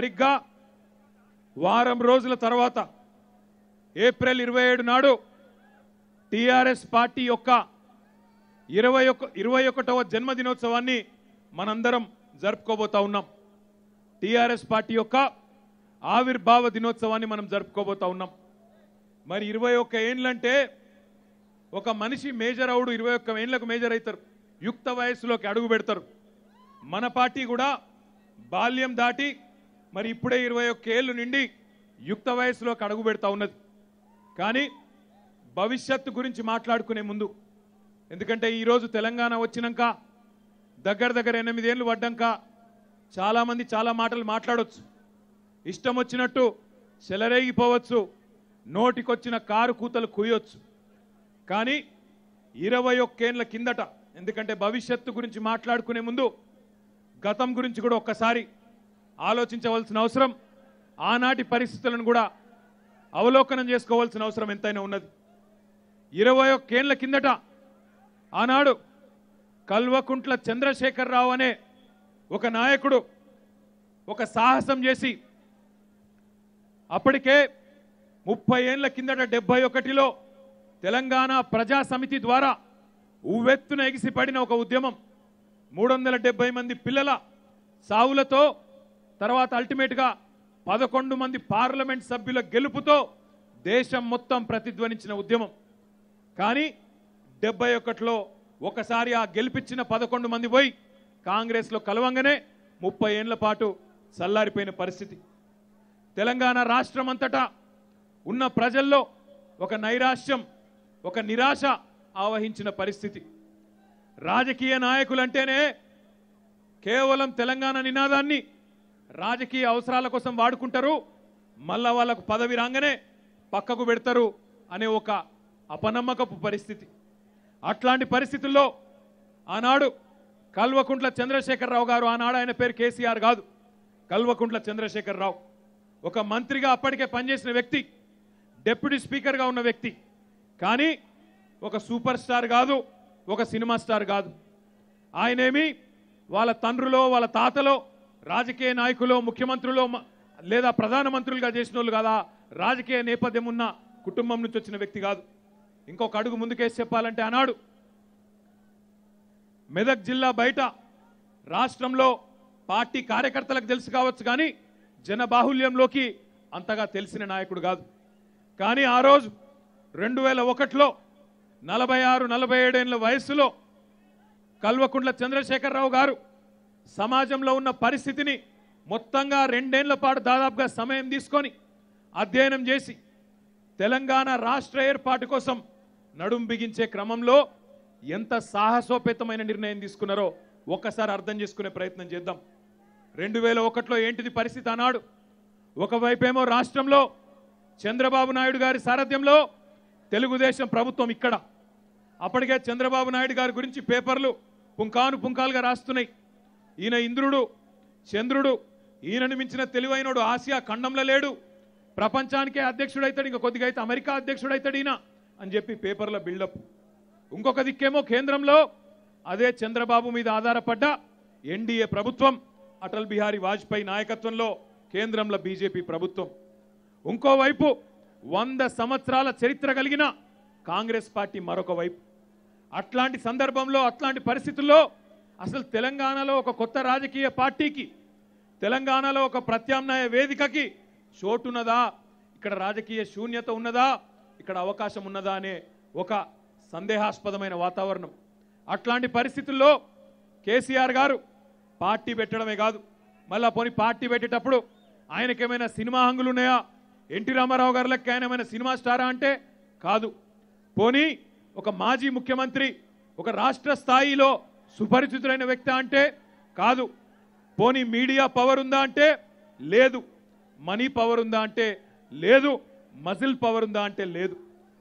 సరిగ్గా వారం రోజుల తర్వాత ఏప్రిల్ ఇరవై ఏడు నాడు టిఆర్ఎస్ పార్టీ యొక్క ఇరవై ఒక ఇరవై ఒకటవ జన్మదినోత్సవాన్ని మనందరం జరుపుకోబోతా ఉన్నాం. టిఆర్ఎస్ పార్టీ యొక్క ఆవిర్భావ దినోత్సవాన్ని మనం జరుపుకోబోతా ఉన్నాం. మరి ఇరవై ఒక్క ఏండ్లంటే ఒక మనిషి మేజర్ అవుడు ఇరవై ఒక్క ఏండ్లకు మేజర్ అవుతారు. యుక్త వయస్సులోకి అడుగు పెడతారు. మన పార్టీ కూడా బాల్యం దాటి మరి ఇప్పుడే ఇరవై ఒక్క ఏళ్ళు నిండి యుక్త వయసులోకి అడుగు పెడతా ఉన్నది. కానీ భవిష్యత్తు గురించి మాట్లాడుకునే ముందు ఎందుకంటే ఈరోజు తెలంగాణ వచ్చినాక దగ్గర దగ్గర ఎనిమిదేళ్ళు పడ్డాక చాలామంది చాలా మాటలు మాట్లాడవచ్చు ఇష్టం వచ్చినట్టు చెలరేగిపోవచ్చు నోటికొచ్చిన కారు కూతలు కుయ్యొచ్చు. కానీ ఇరవై ఒక్కేళ్ళ కిందట ఎందుకంటే భవిష్యత్తు గురించి మాట్లాడుకునే ముందు గతం గురించి కూడా ఒక్కసారి ఆలోచించవలసిన అవసరం ఆనాటి పరిస్థితులను కూడా అవలోకనం చేసుకోవాల్సిన అవసరం ఎంతైనా ఉన్నది. ఇరవై ఒక్కేళ్ళ కిందట ఆనాడు కల్వకుంట్ల చంద్రశేఖరరావు అనే ఒక నాయకుడు ఒక సాహసం చేసి అప్పటికే ముప్పై ఏళ్ళ కిందట డెబ్బై ఒకటిలో తెలంగాణ ప్రజా సమితి ద్వారా ఉవ్వెత్తున ఎగిసిపడిన ఒక ఉద్యమం. మూడు వందల మంది పిల్లల సావులతో తర్వాత అల్టిమేట్గా పదకొండు మంది పార్లమెంట్ సభ్యుల గెలుపుతో దేశం మొత్తం ప్రతిధ్వనించిన ఉద్యమం. కానీ డెబ్బై ఒకటిలో ఒకసారి ఆ గెలిపించిన పదకొండు మంది పోయి కాంగ్రెస్లో కలవంగానే ముప్పై ఏళ్ళ పాటు చల్లారిపోయిన పరిస్థితి. తెలంగాణ రాష్ట్రం అంతటా ఉన్న ప్రజల్లో ఒక నైరాశ్యం ఒక నిరాశ ఆవహించిన పరిస్థితి. రాజకీయ నాయకులంటేనే కేవలం తెలంగాణ నినాదాన్ని రాజకీయ అవసరాల కోసం వాడుకుంటారు మళ్ళా వాళ్ళకు పదవి రాగానే పక్కకు పెడతారు అనే ఒక అపనమ్మకపు పరిస్థితి. అట్లాంటి పరిస్థితుల్లో ఆనాడు కల్వకుంట్ల చంద్రశేఖరరావు గారు ఆనాడు ఆయన పేరు కేసీఆర్ కాదు కల్వకుంట్ల చంద్రశేఖరరావు. ఒక మంత్రిగా అప్పటికే పనిచేసిన వ్యక్తి డిప్యూటీ స్పీకర్గా ఉన్న వ్యక్తి. కానీ ఒక సూపర్ స్టార్ కాదు ఒక సినిమా స్టార్ కాదు. ఆయనేమి వాళ్ళ తండ్రులో వాళ్ళ తాతలో రాజకీయ నాయకులు ముఖ్యమంత్రులు లేదా ప్రధానమంత్రులుగా చేసిన వాళ్ళు కదా? రాజకీయ నేపథ్యం ఉన్న కుటుంబం నుంచి వచ్చిన వ్యక్తి కాదు. ఇంకొక అడుగు ముందుకేసి చెప్పాలంటే ఆనాడు మెదక్ జిల్లా బయట రాష్ట్రంలో పార్టీ కార్యకర్తలకు తెలుసు కావచ్చు కానీ జన బాహుల్యంలోకి అంతగా తెలిసిన నాయకుడు కాదు. కానీ ఆ రోజు రెండు వేల ఒకటిలో నలభై ఆరు నలభై ఏడేళ్ళ వయస్సులో కల్వకుంట్ల చంద్రశేఖరరావు గారు సమాజంలో ఉన్న పరిస్థితిని మొత్తంగా రెండేళ్ళ పాటు దాదాపుగా సమయం తీసుకొని అధ్యయనం చేసి తెలంగాణ రాష్ట్ర ఏర్పాటు కోసం నడుం బిగించే క్రమంలో ఎంత సాహసోపేతమైన నిర్ణయం తీసుకున్నారో ఒక్కసారి అర్థం చేసుకునే ప్రయత్నం చేద్దాం. రెండు వేల ఒకటిలో ఏంటిది పరిస్థితి అన్నాడు ఒకవైపేమో రాష్ట్రంలో చంద్రబాబు నాయుడు గారి సారథ్యంలో తెలుగుదేశం ప్రభుత్వం ఇక్కడ. అప్పటికే చంద్రబాబు నాయుడు గారి గురించి పేపర్లు పుంకాను పుంకాలుగా రాస్తున్నాయి. ఈయన ఇంద్రుడు చంద్రుడు ఈయనను మించిన తెలివైనడు ఆసియా ఖండంలో లేడు. ప్రపంచానికే అధ్యక్షుడైతాడు ఇంకా కొద్దిగా అయితే అమెరికా అధ్యక్షుడైతాడు ఈయన అని చెప్పి పేపర్ల బిల్డప్. ఇంకొక దిక్కేమో కేంద్రంలో అదే చంద్రబాబు మీద ఆధారపడ్డ ఎన్డీఏ ప్రభుత్వం అటల్ బిహారీ వాజ్పేయి నాయకత్వంలో కేంద్రంలో బీజేపీ ప్రభుత్వం. ఇంకోవైపు వంద సంవత్సరాల చరిత్ర కలిగిన కాంగ్రెస్ పార్టీ మరొక వైపు. అట్లాంటి సందర్భంలో అట్లాంటి పరిస్థితుల్లో అసలు తెలంగాణలో ఒక కొత్త రాజకీయ పార్టీకి తెలంగాణలో ఒక ప్రత్యామ్నాయ వేదికకి చోటున్నదా ఇక్కడ రాజకీయ శూన్యత ఉన్నదా? ఇక్కడ అవకాశం ఉన్నదా అనే ఒక సందేహాస్పదమైన వాతావరణం. అట్లాంటి పరిస్థితుల్లో కేసీఆర్ గారు పార్టీ పెట్టడమే కాదు మళ్ళా పోనీ పార్టీ పెట్టేటప్పుడు ఆయనకేమైనా సినిమా హంగులు ఉన్నాయా ఎన్టీ రామారావు గారి లెక్క ఆయన ఏమైనా సినిమా స్టారా అంటే కాదు. పోనీ ఒక మాజీ ముఖ్యమంత్రి ఒక రాష్ట్ర స్థాయిలో సుపరిచితులైన వ్యక్తి అంటే కాదు. పోనీ మీడియా పవర్ ఉందా అంటే లేదు. మనీ పవర్ ఉందా అంటే లేదు. మజిల్ పవర్ ఉందా అంటే లేదు.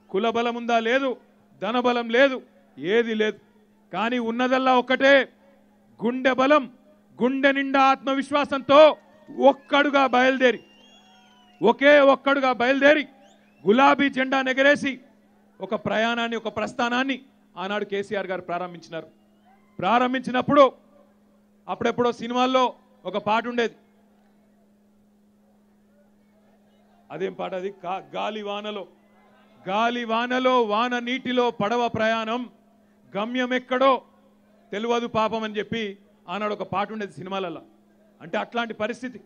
కుల బలం ఉందా లేదు. ధనబలం లేదు. ఏది లేదు. కానీ ఉన్నదల్లా ఒక్కటే గుండె బలం గుండె నిండా ఆత్మవిశ్వాసంతో ఒక్కడుగా బయలుదేరి ఒకే ఒక్కడుగా బయలుదేరి గులాబీ జెండా నెగరేసి ఒక ప్రయాణాన్ని ఒక ప్రస్థానాన్ని ఆనాడు కేసీఆర్ గారు ప్రారంభించినారు. ప్రారంభించినప్పుడు అప్పుడెప్పుడో సినిమాల్లో ఒక పాట ఉండేది. అదేం పాట అది? గాలి వానలో. గాలి వానలో వాన నీటిలో పడవ ప్రయాణం. గమ్యం ఎక్కడో తెలియదు పాపం అని చెప్పి ఆనాడు ఒక పాట ఉండేది సినిమాలలో అంటే అట్లాంటి పరిస్థితి.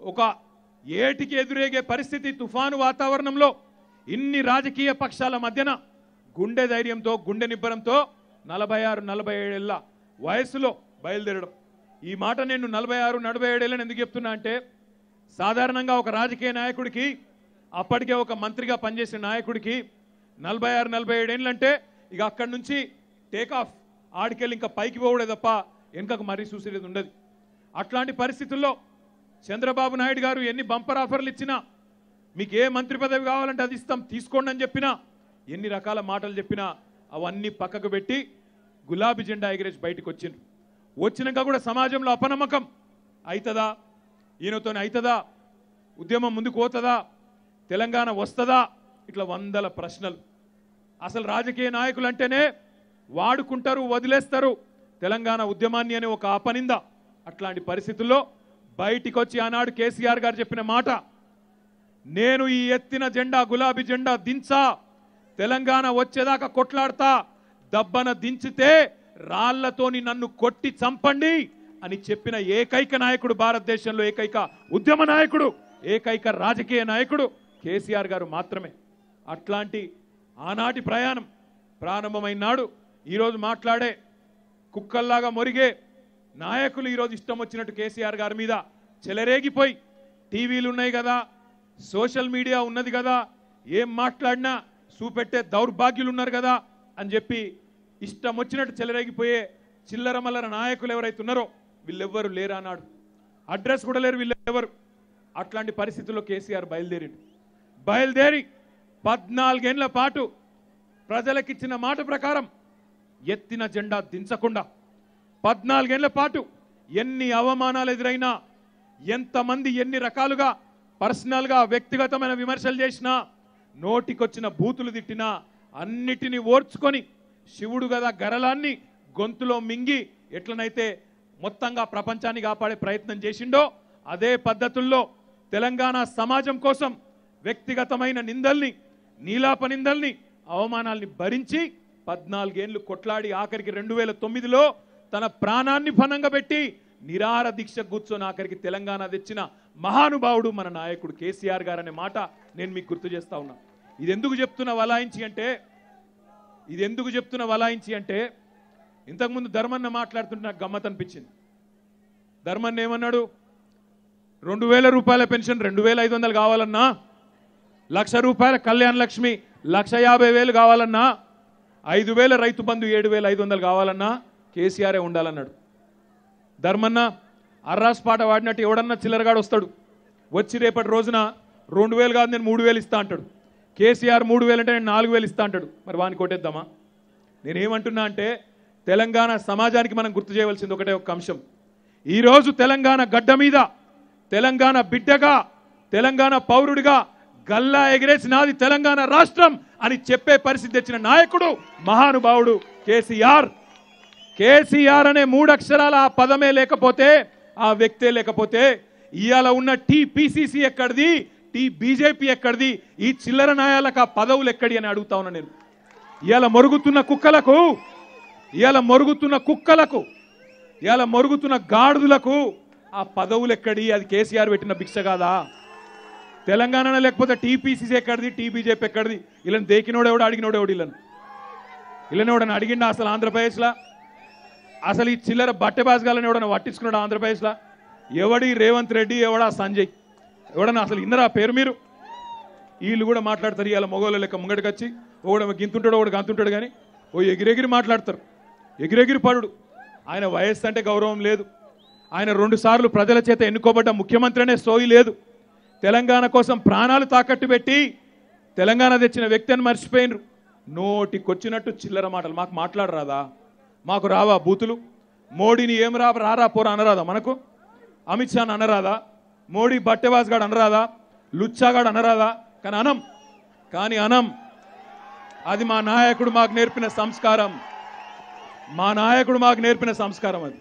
ఒక ఏటికి ఎదురేగే పరిస్థితి తుఫాను వాతావరణంలో ఇన్ని రాజకీయ పక్షాల మధ్యన గుండె ధైర్యంతో గుండె నిబ్బరంతో నలభై ఆరు నలభై ఏడేళ్ళ వయసులో బయలుదేరడం. ఈ మాట నేను నలభై ఆరు నలభై ఏడేళ్ళని ఎందుకు చెప్తున్నా అంటే సాధారణంగా ఒక రాజకీయ నాయకుడికి అప్పటికే ఒక మంత్రిగా పనిచేసిన నాయకుడికి నలభై ఆరు నలభై ఏడేళ్ళంటే ఇక అక్కడి నుంచి టేక్ ఆఫ్ ఆడికెళ్ళి ఇంకా పైకి పోవడే తప్ప వెనుకకు మరీ చూసేది ఉండదు. అట్లాంటి పరిస్థితుల్లో చంద్రబాబు నాయుడు గారు ఎన్ని బంపర్ ఆఫర్లు ఇచ్చినా మీకు ఏ మంత్రి పదవి కావాలంటే అది ఇస్తాం తీసుకోండి అని చెప్పినా ఎన్ని రకాల మాటలు చెప్పినా అవన్నీ పక్కకు పెట్టి గులాబీ జెండా ఎగిరేసి బయటకు వచ్చిండ్రు. వచ్చినాక కూడా సమాజంలో అపనమ్మకం. అవుతుందా ఈయనతో అవుతుందా ఉద్యమం ముందుకు పోతుందా? తెలంగాణ వస్తుందా? ఇట్లా వందల ప్రశ్నలు. అసలు రాజకీయ నాయకులు అంటేనే వాడుకుంటారు వదిలేస్తారు తెలంగాణ ఉద్యమాన్ని అనే ఒక అపనింద అట్లాంటి పరిస్థితుల్లో బయటికి వచ్చి ఆనాడు కేసీఆర్ గారు చెప్పిన మాట నేను ఈ ఎత్తిన జెండా గులాబీ జెండా దించా తెలంగాణ వచ్చేదాకా కొట్లాడతా దబ్బన దించితే రాళ్ళతోని నన్ను కొట్టి చంపండి అని చెప్పిన ఏకైక నాయకుడు భారతదేశంలో ఏకైక ఉద్యమ నాయకుడు ఏకైక రాజకీయ నాయకుడు కేసీఆర్ గారు మాత్రమే. అట్లాంటి ఆనాటి ప్రయాణం ప్రారంభమైనాడు ఈరోజు మాట్లాడే కుక్కల్లాగా మొరిగే నాయకులు ఈరోజు ఇష్టం వచ్చినట్టు కేసీఆర్ గారి మీద చెలరేగిపోయి టీవీలు ఉన్నాయి కదా సోషల్ మీడియా ఉన్నది కదా ఏం మాట్లాడినా చూపెట్టే దౌర్భాగ్యులు ఉన్నారు కదా అని చెప్పి ఇష్టం వచ్చినట్టు చెలరేగిపోయే చిల్లర మల్లర నాయకులు ఎవరైతే ఉన్నారో వీళ్ళెవ్వరు లేరు అన్నాడు. అడ్రస్ కూడా లేరు వీళ్ళెవరు అట్లాంటి పరిస్థితుల్లో కేసీఆర్ బయలుదేరిండు. బయలుదేరి పద్నాలుగేళ్ళ పాటు ప్రజలకిచ్చిన మాట ప్రకారం ఎత్తిన జెండా దించకుండా పద్నాలుగేళ్ళ పాటు ఎన్ని అవమానాలు ఎదురైనా ఎంతమంది ఎన్ని రకాలుగా పర్సనల్గా వ్యక్తిగతమైన విమర్శలు చేసినా నోటికొచ్చిన బూతులు తిట్టినా అన్నిటినీ ఓర్చుకొని శివుడు గదా గరలాన్ని గొంతులో మింగి ఎట్లనైతే మొత్తంగా ప్రపంచాన్ని కాపాడే ప్రయత్నం చేసిండో అదే పద్ధతుల్లో తెలంగాణ సమాజం కోసం వ్యక్తిగతమైన నిందల్ని నీలాప నిందల్ని అవమానాల్ని భరించి పద్నాలుగేండ్లు కొట్లాడి ఆఖరికి రెండు వేల తొమ్మిదిలో తన ప్రాణాన్ని ఫనంగా పెట్టి నిరార దీక్ష కూర్చొని ఆఖరికి తెలంగాణ తెచ్చిన మహానుభావుడు మన నాయకుడు కేసీఆర్ గారు అనే మాట నేను మీకు గుర్తు చేస్తా ఉన్నా. ఇది ఎందుకు చెప్తున్న వలాయించి అంటే ఇది ఎందుకు చెప్తున్న వలాయించి అంటే ఇంతకుముందు ధర్మన్న మాట్లాడుతుంటే నాకు గమ్మత్ అనిపించింది. ధర్మన్న ఏమన్నాడు? రెండు వేల రూపాయల పెన్షన్ రెండు వేల ఐదు వందలు కావాలన్నా లక్ష రూపాయల కళ్యాణ లక్ష్మి లక్ష యాభై వేలు కావాలన్నా ఐదు వేల రైతు బంధు ఏడు వేల ఐదు వందలు కావాలన్నా కేసీఆరే ఉండాలన్నాడు. ధర్మన్న అర్రాస్ పాట వాడినట్టు ఎవడన్నా చిల్లరగాడు వస్తాడు. వచ్చి రేపటి రోజున రెండు వేలు కాదు నేను మూడు వేలు ఇస్తా అంటాడు. కేసీఆర్ మూడు వేలు అంటే నేను నాలుగు వేలు ఇస్తా అంటాడు. మరి వాని కొట్టేద్దామా? నేనేమంటున్నా అంటే తెలంగాణ సమాజానికి మనం గుర్తు చేయవలసింది ఒకటే ఒక అంశం. ఈరోజు తెలంగాణ గడ్డ మీద తెలంగాణ బిడ్డగా తెలంగాణ పౌరుడిగా గల్లా ఎగిరేసి నాది తెలంగాణ రాష్ట్రం అని చెప్పే పరిస్థితి తెచ్చిన నాయకుడు మహానుభావుడు కేసీఆర్. కేసీఆర్ అనే మూడక్షరాల ఆ పదమే లేకపోతే ఆ వ్యక్తే లేకపోతే ఇవాళ ఉన్న టీపీసీసీ ఎక్కడిది టీ బీజేపీ ఎక్కడిది ఈ చిల్లర నాయాలకు ఆ పదవులు ఎక్కడి అని అడుగుతా ఉన్నా నేను. ఇవాళ మరుగుతున్న కుక్కలకు ఇవాళ మరుగుతున్న కుక్కలకు ఇవాళ మరుగుతున్న గాడుదులకు ఆ పదవులు ఎక్కడి అది కేసీఆర్ పెట్టిన భిక్ష కాదా? తెలంగాణ లేకపోతే టీపీసీసీ ఎక్కడిది టీ బీజేపీ ఎక్కడిది? ఇలా దేకినోడు అడిగినోడెవడు ఇళ్ళను ఇళ్ళనోడని అడిగిండా అసలు ఆంధ్రప్రదేశ్లో? అసలు ఈ చిల్లర బట్టె బాజగాలని ఎవడన్నా పట్టించుకున్నాడు ఆంధ్రప్రదేశ్లో? ఎవడి రేవంత్ రెడ్డి ఎవడా సంజయ్? ఎవడన్నా అసలు ఇందరా పేరు మీరు? వీళ్ళు కూడా మాట్లాడతారు ఇవాళ మొగోళ్ళ లెక్క ముంగడికి వచ్చి ఒకడు గింతుంటాడు ఒకడు గంతుంటాడు కానీ ఓ ఎగిరెగిరి మాట్లాడతారు. ఎగిరెగిరి పడుడు ఆయన వయస్సు అంటే గౌరవం లేదు. ఆయన రెండుసార్లు ప్రజల చేత ఎన్నుకోబడ్డ ముఖ్యమంత్రి అనే సోయి లేదు. తెలంగాణ కోసం ప్రాణాలు తాకట్టు పెట్టి తెలంగాణ తెచ్చిన వ్యక్తి అని మర్చిపోయినరు. నోటికొచ్చినట్టు చిల్లర మాటలు. మాకు మాట్లాడరాదా? మాకు రావా బూతులు? మోడీని ఏం రా రారా పోరా అనరాదా మనకు? అమిత్ షాని అనరాదా? మోడీ బట్టెవాస్ గాడు అనరాదా? లుచ్చాగాడు అనరాదా? కానీ అనం కానీ అనం. అది మా నాయకుడు మాకు నేర్పిన సంస్కారం. మా నాయకుడు మాకు నేర్పిన సంస్కారం అది.